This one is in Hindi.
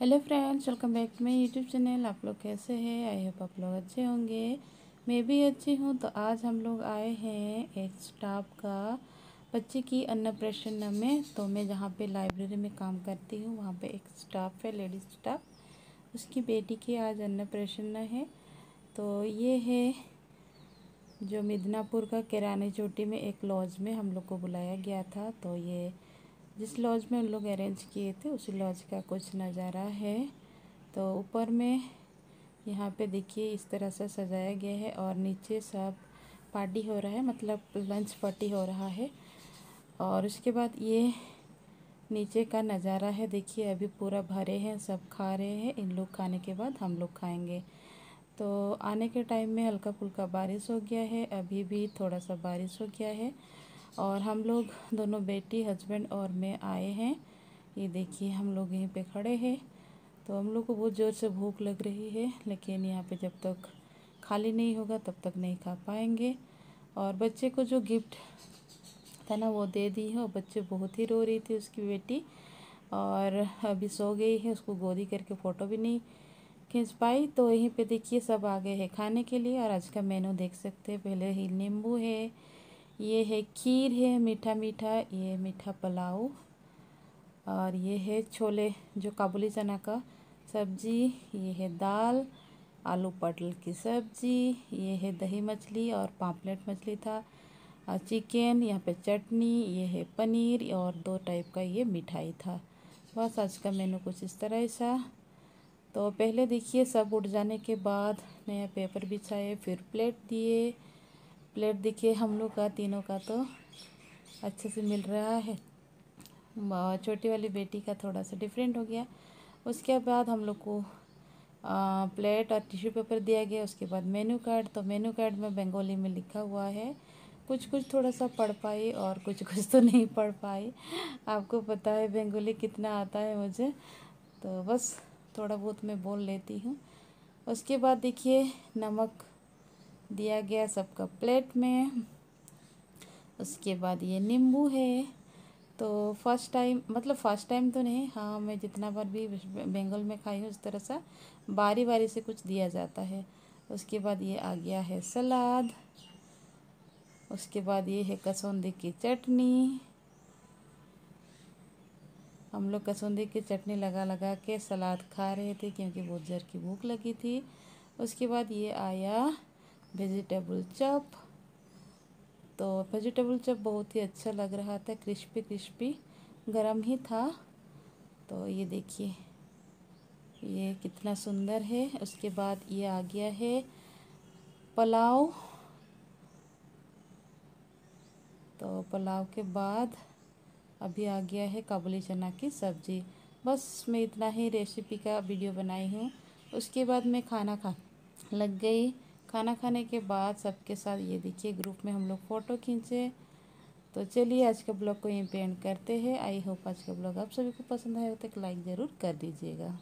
Hello friends welcome back to my YouTube channel आप लोग कैसे हैं? आई होप आप लोग अच्छे होंगे। मैं भी अच्छी हूँ तो आज हम लोग आए हैं एक स्टाफ का, बच्चे की अन्नप्राशन में। तो मैं जहाँ पे लाइब्रेरी में काम करती हूँ, वहाँ पे एक स्टाफ है लेडीज़ स्टाफ उसकी बेटी की आज अन्नप्राशन है। तो ये है जो मिदनापुर का किरानी चोटी में एक लॉज में हम लोग को बुलाया गया था। तो ये जिस लॉज में उन लोग अरेंज किए थे, उसी लॉज का कुछ नज़ारा है। तो ऊपर में यहाँ पे देखिए, इस तरह से सजाया गया है और नीचे सब पार्टी हो रहा है मतलब लंच पार्टी हो रहा है। और उसके बाद ये नीचे का नज़ारा है। देखिए, अभी पूरा भरे हैं, सब खा रहे हैं। इन लोग खाने के बाद हम लोग खाएँगे। तो आने के टाइम में हल्का फुल्का बारिश हो गया है। अभी भी थोड़ा सा बारिश हो गया है। और हम लोग दोनों बेटी हस्बैंड और मैं आए हैं। ये देखिए, हम लोग यहीं पे खड़े हैं। तो हम लोग को बहुत ज़ोर से भूख लग रही है, लेकिन यहाँ पे जब तक खाली नहीं होगा, तब तक नहीं खा पाएँगे। और बच्चे को जो गिफ्ट था ना, वो दे दी है, और बच्चे बहुत ही रो रही थी उसकी बेटी। और अभी सो गई है, उसको गोदी करके फ़ोटो भी नहीं खींच पाई। तो यहीं पे देखिए, सब आ गए हैं खाने के लिए। और आज का मेनू देख सकते हैं। पहले ही नींबू है ये है खीर है मीठा मीठा, ये मीठा पुलाव और ये है छोले, जो काबुली चना का सब्ज़ी, ये है दाल, आलू पटल की सब्ज़ी, ये है दही मछली और पापलेट मछली था और चिकन, यहाँ पे चटनी, ये है पनीर और दो टाइप का ये मिठाई था। बस आज का मेनू कुछ इस तरह सा तो पहले देखिए सब उठ जाने के बाद नया पेपर बिछाए, फिर प्लेट दिए प्लेट देखिए हम लोग का तीनों का तो अच्छे से मिल रहा है। छोटी वाली बेटी का थोड़ा सा डिफरेंट हो गया। उसके बाद हम लोग को आ, प्लेट और टिश्यू पेपर दिया गया। उसके बाद मेनू कार्ड तो मेनू कार्ड में बंगाली में लिखा हुआ है। कुछ कुछ थोड़ा सा पढ़ पाई और कुछ कुछ तो नहीं पढ़ पाई। आपको पता है बंगाली कितना आता है मुझे। तो बस थोड़ा बहुत मैं बोल लेती हूँ। उसके बाद देखिए नमक दिया गया सबका प्लेट में। उसके बाद ये नींबू है। तो फ़र्स्ट टाइम मतलब फ़र्स्ट टाइम तो नहीं हाँ मैं जितना बार भी बंगाल में खाई हूँ, उस तरह सा बारी बारी से कुछ दिया जाता है। उसके बाद ये आ गया है सलाद। उसके बाद ये है कसौंदी की चटनी। हम लोग कसौंदी की चटनी लगा लगा के सलाद खा रहे थे क्योंकि बहुत ज़र की भूख लगी थी। उसके बाद ये आया वेजिटेबल चॉप तो वेजिटेबल चॉप बहुत ही अच्छा लग रहा था क्रिस्पी क्रिस्पी गरम ही था। तो ये देखिए, ये कितना सुंदर है। उसके बाद ये आ गया है पुलाव। तो पुलाव के बाद अभी आ गया है काबुली चना की सब्ज़ी। बस मैं इतना ही रेसिपी का वीडियो बनाई हूँ। उसके बाद मैं खाना खा, लग गई। खाना खाने के बाद सबके साथ ये देखिए ग्रुप में हम लोग फ़ोटो खींचे। तो चलिए आज का ब्लॉग को यहीं पे एंड करते हैं। आई होप आज का ब्लॉग आप सभी को पसंद आया हो तो लाइक ज़रूर कर दीजिएगा।